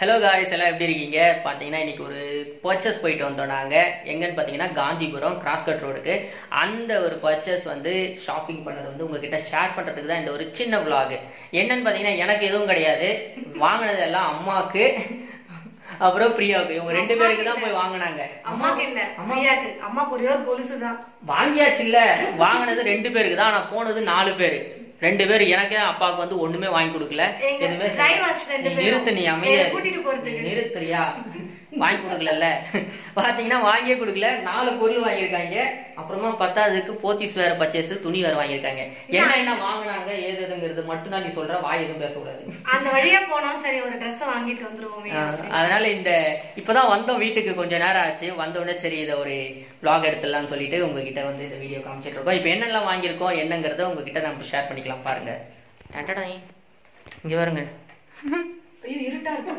Hello guys எல்லாம் எப்படி இருக்கீங்க? பார்த்தீங்கன்னா இன்னைக்கு ஒரு பர்ச்சேஸ் போயிட்டு வந்தோம் நாங்கள் எங்கன்னு பார்த்தீங்கன்னா காந்திபுரம் கிராஸ்கட் ரோடுக்கு அந்த ஒரு பர்ச்சேஸ் வந்து ஷாப்பிங் பண்ணது வந்து உங்ககிட்ட ஷேர் பண்ணுறதுக்கு தான் இந்த ஒரு சின்ன vlog. என்னன்னு பார்த்தீங்கன்னா எனக்கு எதுவும் கிடையாது. வாங்கினது எல்லாம் அம்மாவுக்கு. அப்புறம் பிரியாவுக்கு. இவங்க ரெண்டு பேருக்கு தான் போய் வாங்கினாங்க. அம்மாக்கு இல்ல அம்மாக்கு ஒரே ஒரு கொலுசு தான். வாங்கியாச்சு இல்ல. வாங்கினது ரெண்டு பேருக்கு தான். ஆனா போனது நாலு பேரு. ரெண்டு பேர் எனக்கு அப்பாவுக்கு வந்து ஒண்ணுமே வாங்கி கொடுக்கல எதுவுமே செஞ்ச- drivers ரெண்டு நீ பேரும். நிறுத்து நீ அமைதியா என்னை இரு. கூட்டிட்டு போறதுக்கு. நீ நிறுத்துறியா வாங்கி கொடுக்கலல்ல. பாத்தீங்கன்னா வாங்கியே கொடுக்கல. நாலு பொருள் வாங்கியிருக்காங்க. அப்புறமா பத்தாவதுக்கு போத்தீஸ் வேற பர்ச்சேஸ் துணி வேற வாங்கியிருக்காங்க. என்ன என்ன வாங்குனாங்க ஏது எதுங்கிறது மட்டும் தான் நீ சொல்ற வாய் எதுவும் பேசக்கூடாது. அந்த வழியா போனோம் சரி ஒரு Dress வாங்கிட்டு வந்துருவோமே. அதனால இந்த இப்பதான் வந்தோம் வீட்டுக்கு கொஞ்ச நேரம் ஆச்சு. வந்த உடனே சரி இதை ஒரு vlog எடுத்துடலாம்னு சொல்லிட்டு உங்ககிட்ட வந்து இந்த வீடியோ காமிச்சிட்டு இருக்கோம். இப்போ என்னெல்லாம் வாங்கியிருக்கோம் என்னங்கிறத உங்ககிட்ட நம்ம ஷேர் பண்ணிக்கலாம் பாருங்க. டடடா, இங்க வருங்க ஐயோ இருட்டா இருக்கு.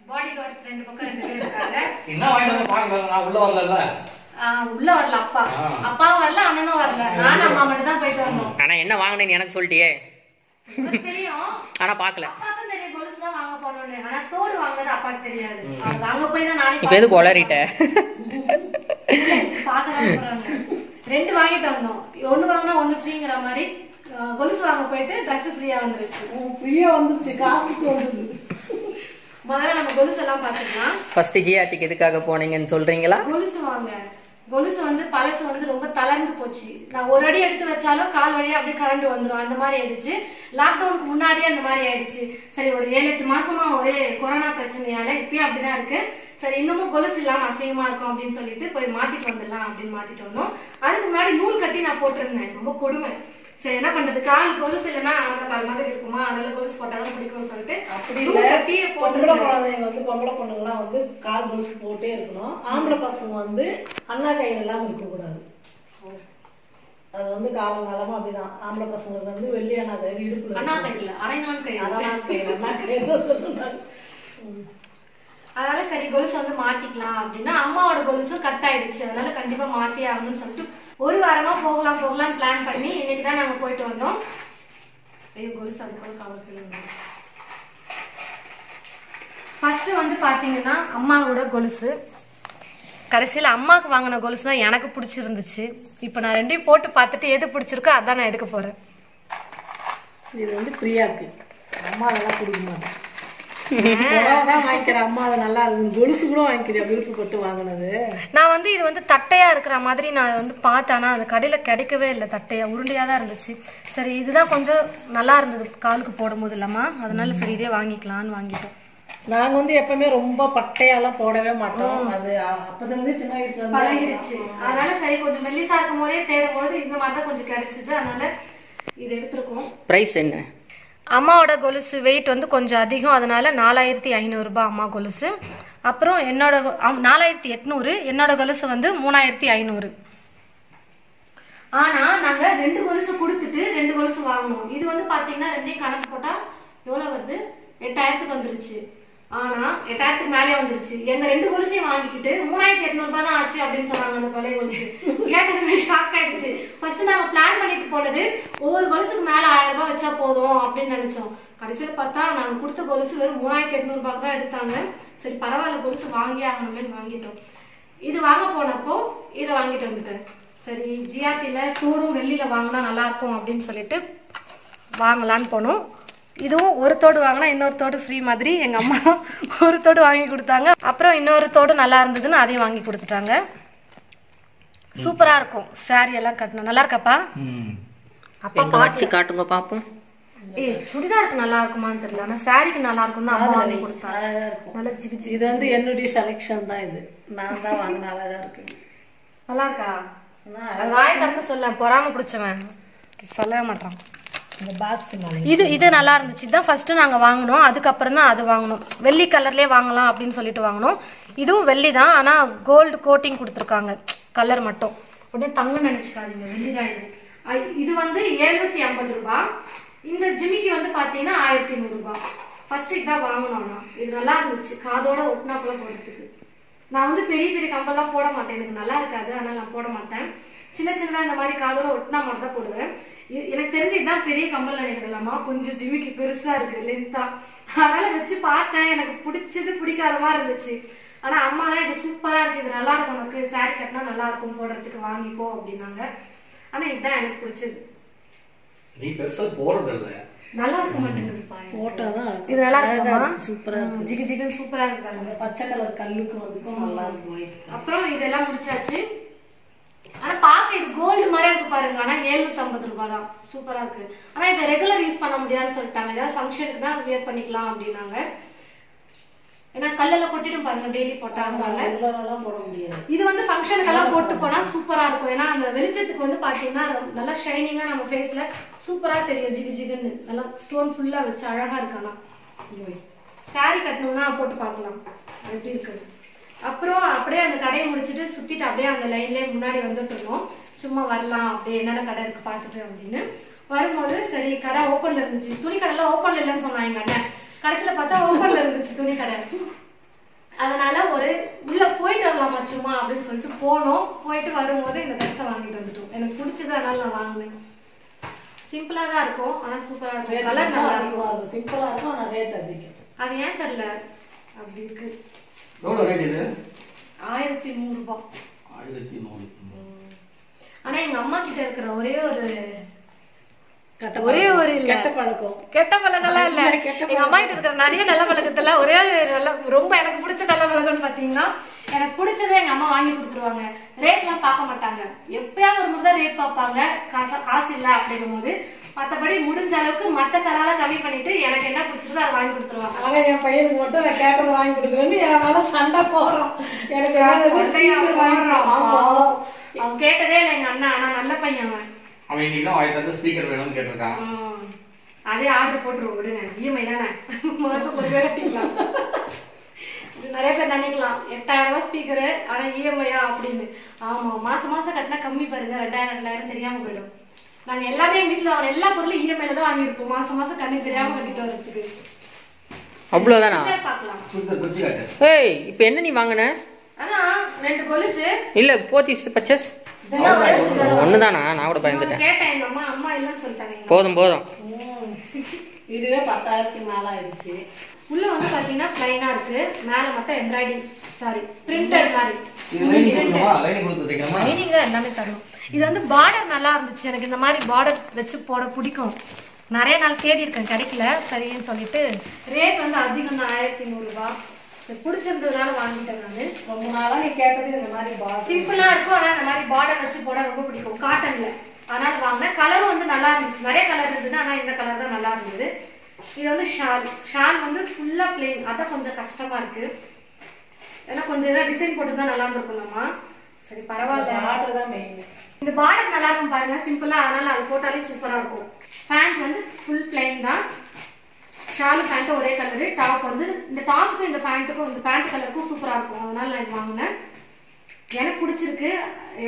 பாடி கார்ட்ஸ் ரெண்டு பக்கம் ரெண்டு பேர் இருக்காங்க. என்ன வாங்கிட்டு வந்து பாக்க நான் உள்ள வரல ஆஹ் உள்ள வரல அப்பா. ஆ. அப்பா வரல அண்ணனும் வரல. நானும் அம்மா மட்டும் தான் போயிட்டு வந்தோம். ஆனா என்ன வாங்கினேன்னு எனக்கு சொல்லிட்டியே. தெரியும்? ஆனா பாக்கல. அப்பாக்கும் தெரியும் கொலுசு தான் வாங்க போனோம்னு ஆனா தோடு வாங்குறது அப்பாக்கு தெரியாது. அது அங்க போய் தான் நானே இப்ப எதுக்கு உளறிட்ட? ரெண்டு வாங்கிட்டு வந்தோம். ஒண்ணு வாங்கினா ஒண்ணு ஃப்ரீங்கிற மாதிரி கொலுசு வாங்க போயிட்டு Dress ஃப்ரீயா வந்துருச்சு. ஃப்ரீயா வந்துருச்சு காசுக்கு வந்தது. முதல்ல நம்ம கொலுசு எல்லாம் பாத்துக்கலாம் ஃபர்ஸ்ட் ஜிஆர்டிக்கு எதுக்காக போனீங்கன்னு சொல்றீங்களா? கொலுசு வாங்க. கொலுசு வந்து பழசு வந்து ரொம்ப தளர்ந்து போச்சு. நான் ஒரு அடி எடுத்து வச்சாலும் கால் வழியா அப்படியே கலண்டு வந்துரும். அந்த மாதிரி ஆயிடுச்சு. லாக்டவுனுக்கு முன்னாடியே அந்த மாதிரி ஆயிடுச்சு. சரி ஒரு ஏழு எட்டு மாசமா ஒரே கொரோனா பிரச்சனையால இப்பயும் அப்படிதான் இருக்கு. சரி இன்னமும் கொலுசு இல்லாம அசிங்கமா இருக்கும் அப்படின்னு சொல்லிட்டு போய் மாத்திட்டு வந்துடலாம் அப்படின்னு மாத்திட்டு வந்தோம். அதுக்கு முன்னாடி நூல் கட்டி நான் போட்டிருந்தேன். ரொம்ப கொடுமை. சரி என்ன பண்றது? கால் கொலுசு இல்லைன்னா அந்த கால் மாதிரி இருக்குமா? அதனால கொலுசு போட்டாதான் பிடிக்கும்னு சொல்லிட்டு அப்படி பொம்பளை குழந்தைங்க வந்து பொம்பளை பொண்ணுங்கலாம் வந்து கால் கொலுசு போட்டே இருக்கணும். ஆம்பளை பசங்க வந்து அண்ணா இருக்க கூடாது. அது வந்து காலங்காலமா அப்படிதான். ஆம்பளை பசங்களுக்கு வந்து வெள்ளி அண்ணா கயிறு இடுப்புல அண்ணா கையில அரை நாள் கயிறு அண்ணா கயிறு சொல்லுறாங்க அதனால சரி கொலுசு வந்து மாத்திக்கலாம் அப்படின்னா அம்மாவோட கொலுசும் கட் ஆயிடுச்சு. அதனால கண்டிப்பா மாத்தி ஆகணும்னு சொல்லிட்டு ஒரு வாரமா போகலாம் போகலாம் பிளான் பண்ணி இன்னைக்கு தான் நாங்க போயிட்டு வந்தோம். ஐயோ கொலுசு அதுக்குள்ள கவர் ஃபர்ஸ்ட் வந்து பாத்தீங்கன்னா அம்மாவோட கொலுசு. கடைசியில் அம்மாவுக்கு வாங்கின கொலுசு தான் எனக்கு பிடிச்சிருந்துச்சு. இப்போ நான் ரெண்டையும் போட்டு பார்த்துட்டு எது பிடிச்சிருக்கோ அதான் நான் எடுக்க போறேன். இது வந்து பிரியாக்கு. அம்மா நல்லா பிடிக்க மாட்டேன் நான் வந்து இது வந்து தட்டையா இருக்கிற மாதிரி நான் வந்து பார்த்தேன். அது கடையில கிடைக்கவே இல்லை. தட்டையா உருண்டையா தான் இருந்துச்சு. சரி இதுதான் கொஞ்சம் நல்லா இருந்தது. காலுக்கு போடும்போது இல்லாமா. அதனால சரி இதே வாங்கிக்கலாம்னு வாங்கிட்டோம். நாங்க வந்து எப்பவுமே ரொம்ப பட்டையாலாம் போடவே மாட்டோம். அது அப்பத்துல இருந்து சின்ன வயசுல இருந்து பழகிடுச்சு அதனால சரி கொஞ்சம் மெல்லிசா இருக்கும் போதே தேடும் போது இந்த மாதிரி தான் கொஞ்சம் கிடைச்சது. அதனால இது எடுத்திருக்கோம். பிரைஸ் என்ன? அம்மாவோட கொலுசு வெயிட் வந்து கொஞ்சம் அதிகம் அதனால நாலாயிரத்தி ஐநூறுரூபா அம்மா கொலுசு. அப்புறம் என்னோட நாலாயிரத்தி எட்நூறு என்னோட கொலுசு வந்து மூணாயிரத்தி ஐநூறு. ஆனா நாங்க ரெண்டு கொலுசு கொடுத்துட்டு ரெண்டு கொலுசு வாங்கணும். இது வந்து பாத்தீங்கன்னா ரெண்டையும் கணக்கு போட்டா எவ்வளவு வருது? எட்டாயிரத்துக்கு வந்துருச்சு. ஆனா எட்டாயிரத்துக்கு மேலே வந்துருச்சு. எங்க ரெண்டு கொலுசையும் வாங்கிக்கிட்டு மூணாயிரத்தி எட்நூறு ரூபாய் தான் ஆச்சு அப்படின்னு சொன்னாங்க அந்த பழைய கொலுசு. கேட்டதுமே ஷாக் ஆயிடுச்சு. ஃபர்ஸ்ட் நாங்க பிளான் பண்ணிட்டு போனது ஒவ்வொரு கொலுசுக்கு மேல ஆயிரம் ரூபாய் வச்சா போதும் அப்படின்னு நினைச்சோம். கடைசியில பார்த்தா நாங்க கொடுத்த கொலுசு வெறும் மூணாயிரத்தி எட்நூறு தான் எடுத்தாங்க. சரி பரவாயில்ல கொலுசு வாங்கி ஆகணுமே வாங்கிட்டோம். இது வாங்க போனப்போ இதை வாங்கிட்டு வந்துட்டேன். சரி ஜிஆர்டியில் சூடும் வெள்ளியில வாங்கினா நல்லா இருக்கும் அப்படின்னு சொல்லிட்டு வாங்கலான்னு போனோம். இதுவும் ஒரு தோடு வாங்கினா இன்னொரு தோடு ஃப்ரீ மாதிரி எங்க அம்மா ஒரு தோடு வாங்கி கொடுத்தாங்க. அப்புறம் இன்னொரு தோடு நல்லா இருந்ததுன்னு அதையும் வாங்கி கொடுத்துட்டாங்க. சூப்பரா இருக்கும். saree எல்லாம் கட்டணும் நல்லா இருக்காப்பா? எங்க வச்சு காட்டுங்க பாப்போம். ஏய் சுடிதாருக்கு நல்லா இருக்குமான்னு தெரியல. ஆனா சாரிக்கு நல்லா இருக்கும் தான் அம்மா வாங்கி கொடுத்தாங்க நல்லா ஜிகு ஜிகு இது வந்து என்னுடைய செலெக்ஷன் தான் இது. நான் தான் வாங்கின அழகா இருக்கு. நல்லா இருக்கா? வாய் திறந்து சொல்ல. பொறாம பிடிச்சவன். சொல்லவே மாட்டான். இது இது நல்லா இருந்துச்சு இதான் ஃபர்ஸ்ட் நாங்க வாங்கினோம். அதுக்கப்புறம் தான் அது வாங்கினோம். வெள்ளி கலர்லயே வாங்கலாம் அப்படின்னு சொல்லிட்டு வாங்கினோம். இதுவும் வெள்ளி தான். ஆனா கோல்டு கோட்டிங் கொடுத்துருக்காங்க. கலர் மட்டும். உடனே தங்கம் நினைச்சுக்காதீங்க. வெள்ளி தான் இது. வந்து எழுநூத்தி ஐம்பது ரூபாய் இந்த ஜிமிக்கி வந்து பாத்தீங்கன்னா ஆயிரத்தி நூறு ரூபாய் ஃபர்ஸ்ட் இதான் வாங்கினோம்னா இது நல்லா இருந்துச்சு காதோட ஒட்டினாப்புல போடுறதுக்கு. நான் வந்து பெரிய பெரிய கம்பெல்லாம் போட மாட்டேன். எனக்கு நல்லா இருக்காது. அதனால நான் போட மாட்டேன். சின்ன சின்னதா இந்த மாதிரி காதோட ஒட்டினா மட்டும் தான் போடுவேன். எனக்கு தெரிஞ்ச இதான் பெரிய கம்பல் நினைக்கலாமா கொஞ்சம் ஜிமிக்கு பெருசா இருக்கு லென்த்தா அதனால வச்சு பார்த்தேன் எனக்கு பிடிச்சது பிடிக்காத மாதிரி இருந்துச்சு. ஆனா அம்மா தான் இது சூப்பரா இருக்கு இது நல்லா இருக்கும் உனக்கு saree கட்டினா நல்லா இருக்கும் போடுறதுக்கு வாங்கிக்கோ அப்படின்னாங்க. ஆனா இதுதான் எனக்கு பிடிச்சது. நீ பெருசா போறது இல்ல நல்லா இருக்க மாட்டேங்குதுப்பா. போட்டாதான் இது நல்லா இருக்குமா? இருக்கு, சூப்பரா இருக்கு. ஜிகு ஜிகுன்னு சூப்பரா இருக்கு பச்சை கலர் கல்லுக்கும் அதுக்கும் நல்லா இருக்கும். அப்புறம் இதெல்லாம் முடிச்சாச்சு. ஆனா பார்க்க இது கோல்டு மாதிரியா இருக்கு பாருங்க. ஆனா 750 ரூபாய் தான் சூப்பரா இருக்கு. ஆனா இதை ரெகுலர் யூஸ் பண்ண முடியாதுன்னு சொல்லிட்டாங்க. ஏதாவது ஃபங்க்ஷனுக்கு தான் வியர் பண்ணிக்கலாம் அப்படின்னாங்க. ஏன்னா கல்லெல்லாம் கொட்டிடும் பாருங்க டெய்லி எல்லாம் போட முடியாது. இது வந்து ஃபங்க்ஷனுக்கெல்லாம் போட்டு போனா சூப்பரா இருக்கும். ஏன்னா அந்த வெளிச்சத்துக்கு வந்து பாத்தீங்கன்னா நல்லா ஷைனிங்கா நம்ம ஃபேஸ்ல சூப்பரா தெரியும். ஜிகு ஜிகுன்னு. நல்லா ஸ்டோன் ஃபுல்லா வச்சு அழகா இருக்கானா சாரி கட்டணும்னா போட்டு பார்க்கலாம். எப்படி இருக்கு அப்புறம் அப்படியே அந்த கடையை முடிச்சுட்டு சுத்திட்டு அப்படியே அந்த லைன்லயே முன்னாடி வந்துட்டு இருந்தோம். சும்மா வரலாம் அப்படியே என்னென்ன கடை இருக்கு பார்த்துட்டு அப்படின்னு. வரும்போது சரி கடை ஓப்பன்ல இருந்துச்சு. துணி கடைலாம் ஓப்பன்ல இல்லைன்னு சொன்னாங்க எங்க அண்ணன். கடைசியில பார்த்தா ஓப்பன்ல இருந்துச்சு துணி கடை. அதனால ஒரு உள்ள போயிட்டு வரலாமா சும்மா? அப்படின்னு சொல்லிட்டு போனோம். போயிட்டு வரும்போது இந்த ட்ரெஸ்ஸை வாங்கிட்டு வந்துட்டோம். எனக்கு பிடிச்சது அதனால நான் வாங்கினேன். சிம்பிளா தான் இருக்கும். ஆனா சூப்பரா இருக்கும். கலர் நல்லா இருக்கும். சிம்பிளா இருக்கும் ஆனா ரேட் அதிகம். அது ஏன் தெரியல. அப்படி இருக்கு. எவ்வளவு ரேட் இது? ஆயிரத்தி நூறு ரூபாய் ஆயிரத்தி நூறு. ஆனா எங்க அம்மா கிட்ட இருக்கிற ஒரே ஒரு கெட்ட ஒரே. ஒரு. கெட்ட பழக்கம். கெட்ட பழக்கம்லாம் இல்ல. எங்க அம்மா கிட்ட இருக்கிற நிறைய நல்ல பழக்கத்துல ஒரே ஒரு நல்ல ரொம்ப எனக்கு பிடிச்ச நல்ல பழக்கம்னு பாத்தீங்கன்னா எனக்கு பிடிச்சதை எங்க அம்மா வாங்கி கொடுத்துருவாங்க. ரேட்லாம் பார்க்க மாட்டாங்க. எப்பயாவது ஒரு முறை தான் ரேட் பார்ப்பாங்க. காசு காசு இல்ல அப்படிங்கும் போது மத்தபடி முடிஞ்ச அளவுக்கு மத்த செலவெல்லாம் கம்மி பண்ணிட்டு எனக்கு என்ன பிடிச்சிருக்கோ அதை வாங்கி கொடுத்துருவாங்க. ஆனா என் பையனுக்கு மட்டும் நான் கேட்டதை வாங்கி கொடுக்குறேன்னு என் மேல சண்டை. ஆமா. அவன் கேட்டதே இல்லை எங்க அண்ணா. ஆனா நல்ல பையன் அவன். அவன் ஸ்பீக்கர் வேணும்னு கேட்டிருக்கான் ம். அதே ஆர்டர் போட்டுருவோம். விடுங்க. இஎம்ஐ தானே. மாசம் ஒரு நிறைய பேர் நினைக்கலாம். எட்டாயிரம் ரூபாய் ஸ்பீக்கரு ஆனா இஎம்ஐயா அப்படின்னு. ஆமா மாசம் மாசம் கட்டினா கம்மி பாருங்க. ரெண்டாயிரம் ரெண்டாயிரம் தெரியாம போயிடும். நாங்க எல்லாமே வீட்டுல வாங்கின எல்லா பொருளும் இஎம்ஐல தான் வாங்கியிருப்போம். மாசம் மாசம் கண்ணு தெரியாம கட்டிட்டு வரதுக்கு காட்டு. ஏய் இப்போ என்ன நீ வாங்கின? அதான் ரெண்டு கொலுசு. இல்ல போத்தீஸ் சுடிதார். ஒண்ணுதானா? நான் கூட பயந்துட்டேன். கேட்டேன் எங்க அம்மா அம்மா இல்லைன்னு சொல்லிட்டாங்க போதும் போதும். இதுவே பத்தாயிரத்துக்கு மேல ஆயிடுச்சு. உள்ள வந்து பாத்தீங்கன்னா பிளைனா இருக்கு. மேல மட்டும் எம்ப்ராய்டிங் சாரி பிரிண்டட் மாதிரி லைனிங் தான் எல்லாமே தரும் இது வந்து பார்டர் நல்லா இருந்துச்சு. எனக்கு இந்த மாதிரி பார்டர் வச்சு போட பிடிக்கும். நிறைய நாள் தேடி இருக்கேன். கிடைக்கல. சரின்னு சொல்லிட்டு ரேட் வந்து அதிகம் தான். ஆயிரத்தி நூறுரூபா பிடிச்சிருந்ததுனால வாங்கிட்டேன் நான். ரொம்ப நாளா நீ கேட்டது இந்த மாதிரி பால் சிம்பிளா இருக்கும். ஆனா இந்த மாதிரி பார்டர் வச்சு போட ரொம்ப பிடிக்கும். காட்டன்ல அதனால வாங்கினேன். கலரும் வந்து நல்லா இருந்துச்சு. நிறைய கலர் இருந்தது ஆனா இந்த கலர் தான் நல்லா இருந்தது. இது வந்து ஷால் ஷால் வந்து ஃபுல்லா பிளெயின் அதான் கொஞ்சம் கஷ்டமா இருக்கு. ஏன்னா கொஞ்சம் ஏதாவது டிசைன் போட்டு தான் நல்லா இருந்திருக்கணுமா சரி பரவாயில்ல. ஆர்டர் தான் மெயின் இந்த பார்டர் நல்லா இருக்கும் பாருங்க. சிம்பிளா அதனால அது போட்டாலே சூப்பரா இருக்கும். பேண்ட் வந்து ஃபுல் பிளைன் தான். ஷாலு பேண்ட் ஒரே கலரு டாப் வந்து இந்த டாப்புக்கும் இந்த பேண்ட்டுக்கும் இந்த பேண்ட் கலருக்கும் சூப்பரா இருக்கும். அதனால நான் இது வாங்கினேன். எனக்கு பிடிச்சிருக்கு.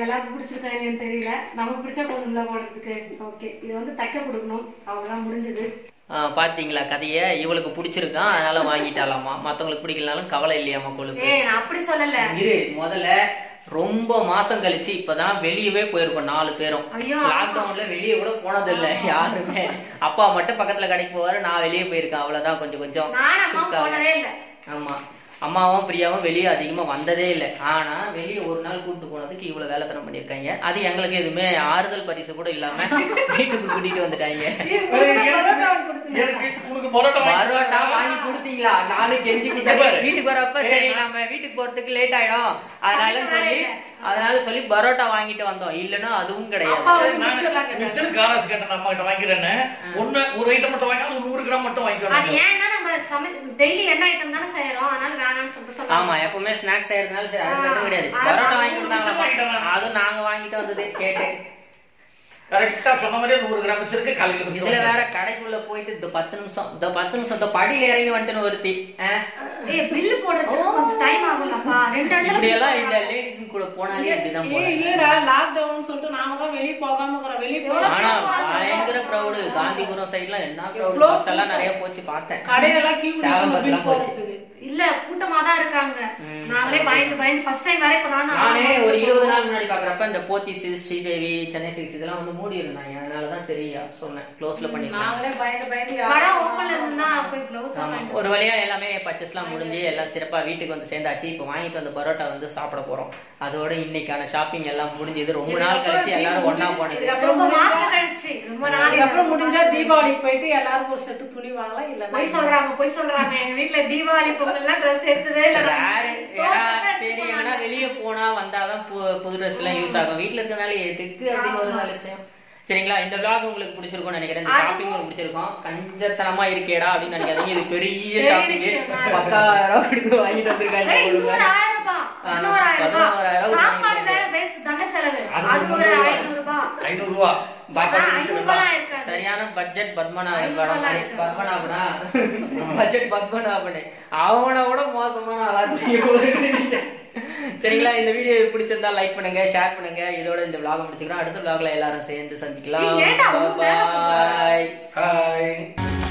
எல்லாருக்கும் பிடிச்சிருக்கா இல்லையான்னு தெரியல. நமக்கு பிடிச்சா போதும்ல போடுறதுக்கு. ஓகே இது வந்து தைக்க கொடுக்கணும். அவ்வளவுதான் முடிஞ்சது. பாத்தீங்களா கதைய? இவளுக்கு பிடிச்சிருக்கான் அதனால வாங்கிட்டாலாமா மத்தவங்களுக்கு பிடிக்கலனாலும் கவலை இல்லையாமா கொழுக்கு அப்படி சொல்லல. இரு முதல்ல ரொம்ப மாசம் கழிச்சு இப்பதான் வெளியவே போயிருக்கோம் நாலு பேரும். லாக்டவுன்ல வெளியே கூட போனது இல்ல யாருமே. அப்பா மட்டும் பக்கத்துல கடைக்கு போவாரு நான் வெளியே போயிருக்கேன் அவ்வளவுதான் கொஞ்சம் கொஞ்சம். ஆமா. அம்மாவும் பிரியாவும் வெளியே அதிகமா வந்ததே இல்லை. ஆனா வெளியே ஒரு நாள் கூட்டு போனதுக்கு இவ்வளவு வேலைத்தனம் பண்ணிருக்காங்க அது எங்களுக்கு எதுவுமே ஆறுதல் பரிசு கூட இல்லாம வீட்டுக்கு கூட்டிட்டு வந்துட்டாங்க. பரோட்டா வாங்கி பரோட்டா வாங்கி கொடுத்தீங்களா? நானும் கெஞ்சி கொடுத்தேன் வீட்டுக்கு வரப்ப சரி நம்ம வீட்டுக்கு போறதுக்கு லேட் ஆயிடும். அதனால சொல்லி அதனால சொல்லி பரோட்டா வாங்கிட்டு வந்தோம். இல்லைன்னா அதுவும் கிடையாது. மிச்சர் காராஸ் கேட்டேன் அம்மா கிட்ட வாங்கிறேன்னு ஒண்ணு ஒரு ஐட்டம் மட்டும் வாங்கி ஒரு நூறு கிராம் மட்டும் அது வாங்கிக்கணும் சமை டெய்லி என்ன ஐட்டம் தானே செய்யறோம் அதனால வேணாம்னு சொல்லிட்டு ஆமா எப்பவுமே ஸ்நாக்ஸ் செய்யறதுனால சரி அது மட்டும் கிடையாது. பரோட்டா அது வாங்கி கொடுத்தாங்களா அதுவும் நாங்க வாங்கிட்டு வந்தது கேட்டு. கரெக்டா சொன்ன மாதிரியே நூறு கிராம் மிச்சருக்கு காலையில இதுல வேற கடைக்குள்ள போயிட்டு இந்த பத்து நிமிஷம் இந்த பத்து நிமிஷம் இந்த படியில இறங்கி வந்துட்டு ஒருத்தி. பில்லு போடுறதுக்கு கொஞ்சம் டைம் ஆகும்லப்பா. ரெண்டு இப்படி எல்லாம் இந்த லேடிஸ் கூட போனாலே இப்படிதான் போறாங்க இல்லடா லாக்டவுன் சொல்லிட்டு நாம தான் வெளிய போகாம இருக்கிறோம் வெளிய போறோம் ஆனா பயங்கர க்ரௌடு காந்திபுரம் சைடுல என்ன எவ்வளவு bus எல்லாம் நிறைய போச்சு பார்த்தேன். கடையெல்லாம் கியூ bus எல்லாம் போச்சு. இல்ல கூட்டமா தான் இருக்காங்க. நாங்களே பயந்து பயந்து ஃபர்ஸ்ட் டைம் வேற இப்ப நானும் நானே ஒரு இருபது நாள் முன்னாடி பாக்குறப்ப இந்த போத்தீஸ் ஸ்ரீதேவி சென்னை சிக்ஸ் இதெல்லாம் வந்து மூடி இருந்தாங்க அதனாலதான் சரி சொன்னேன். க்ளோஸ்ல பண்ணிக்கலாம். நாங்களே பயந்து பயந்து கடை ஓப்பன்ல இருந்தா போய் பிளவுஸ் ஆமா. ஒரு வழியா எல்லாமே பர்ச்சேஸ்லாம் முடிஞ்சு எல்லாம் சிறப்பா வீட்டுக்கு வந்து சேர்ந்தாச்சு. இப்போ வாங்கிட்டு வந்த பரோட்டா வந்து சாப்பிட போறோம். அதோட இன்னைக்கான ஷாப்பிங் எல்லாம் முடிஞ்சது. ரொம்ப நாள் கழிச்சு எல்லாரும் ஒண்ணா போனது. ரொம்ப மாசம் கழிச்சு ரொம்ப நாள் அதுக்கப்புறம் முடிஞ்சா தீபாவளிக்கு போயிட்டு எல்லாரும் ஒரு செட்டு துணி வாங்கலாம் இல்ல பொய் சொல்றாங்க பொய் சொல்றாங்க. எங்க வீட்ல தீபாவளி பொங்கல்லாம் ட்ரெஸ் எடுத்ததே இல்ல. ஏன்னா சரி எங்கன்னா வெளியே போனா வந்தாதான் பு- புது ட்ரெஸ் எல்லாம் யூஸ் ஆகும். வீட்ல இருக்கனால எதுக்கு அப்படின்னு ஒரு அலட்சியம் சரிங்களா இந்த vlog உங்களுக்கு பிடிச்சிருக்கும்னு நினைக்கிறேன். இந்த ஷாப்பிங் உங்களுக்கு பிடிச்சிருக்கும். கஞ்சத்தனமா இருக்கேடா அப்படின்னு நினைக்காதீங்க. இது பெரிய ஷாப்பிங். பத்தாயிரம் ரூபாய் கொடுத்து வாங்கிட்டு வந்திருக்காங்க. பதினோராயிரம் ரூபாய். அது ஒரு ஐநூறு ரூபாய். சரியான பட்ஜெட் பத்மநாபன் பத்மநாபனா? பட்ஜெட் பத்மநாபனே. அவனை விட மோசமான சரிங்களா இந்த வீடியோ பிடிச்சிருந்தா லைக் பண்ணுங்க ஷேர் பண்ணுங்க. இதோட இந்த விளாக முடிச்சுக்கிறோம். அடுத்த விளாக்ல எல்லாரும் சேர்ந்து சந்திக்கலாம். பாய் பாய்